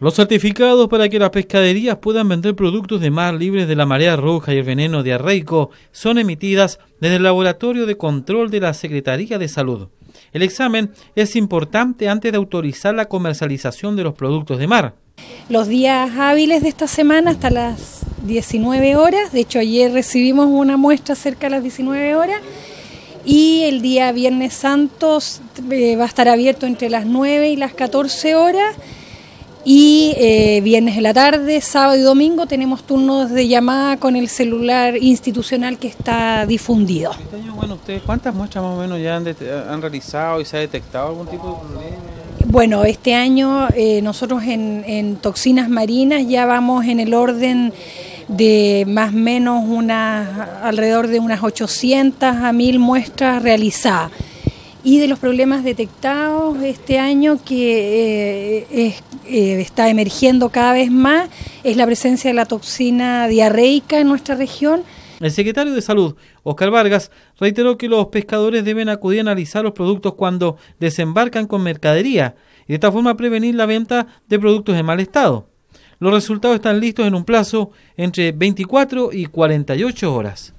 Los certificados para que las pescaderías puedan vender productos de mar libres de la marea roja y el veneno diarreico son emitidas desde el Laboratorio de Control de la Secretaría de Salud. El examen es importante antes de autorizar la comercialización de los productos de mar. Los días hábiles de esta semana hasta las 19 horas, de hecho ayer recibimos una muestra cerca de las 19 horas y el día Viernes Santos eh, va a estar abierto entre las 9 y las 14 horas y eh, viernes de la tarde, sábado y domingo tenemos turnos de llamada con el celular institucional que está difundido. Este año, bueno, ¿ustedes cuántas muestras más o menos ya han, realizado y se ha detectado algún tipo de problema? Bueno, este año eh, nosotros en, en, toxinas marinas ya vamos en el orden de más o menos unas, alrededor de unas 800 a 1000 muestras realizadas y de los problemas detectados este año que eh, eh, está emergiendo cada vez más es la presencia de la toxina diarreica en nuestra región. El secretario de Salud, Oscar Vargas, reiteró que los pescadores deben acudir a analizar los productos cuando desembarcan con mercadería y de esta forma prevenir la venta de productos en mal estado. Los resultados están listos en un plazo entre 24 y 48 horas.